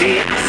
the